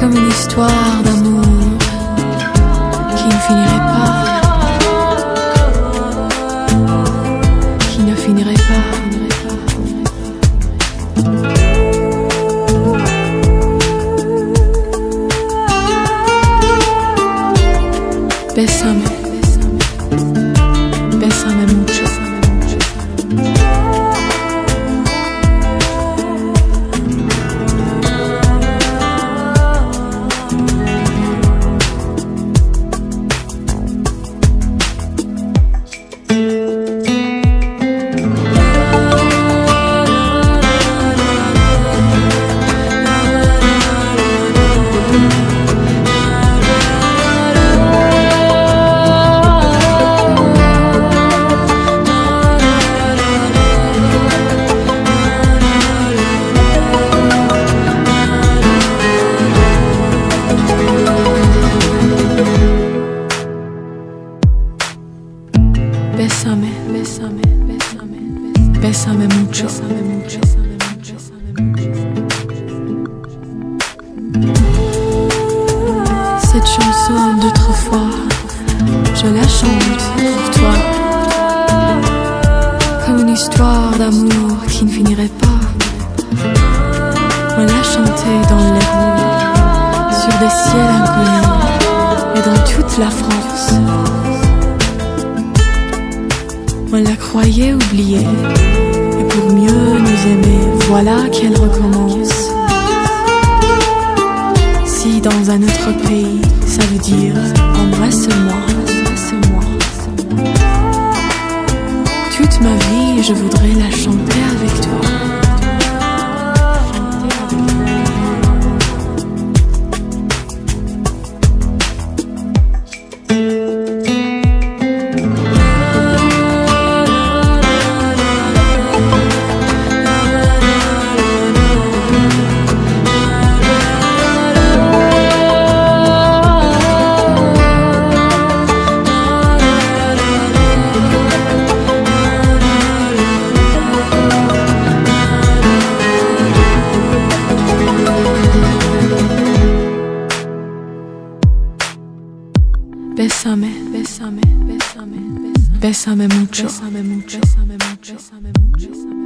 Comme une histoire d'amour qui ne finirait pas. Qui ne finirait pas. Bésame, bésame. Bésame, bésame, bésame, bésame mucho. Bésame mucho. Cette chanson d'autrefois, je la chante pour toi. Comme une histoire d'amour qui ne finirait pas. On l'a chantée dans les rues, sur des ciels inconnus, et dans toute la France. Croyait oubliée, et pour mieux nous aimer, voilà qu'elle recommence. Si dans un autre pays, ça veut dire embrasse-moi. Toute ma vie, je voudrais la chanter avec toi. Bésame, bésame, bésame, bésame mucho, bésame mucho, bésame mucho, bésame mucho.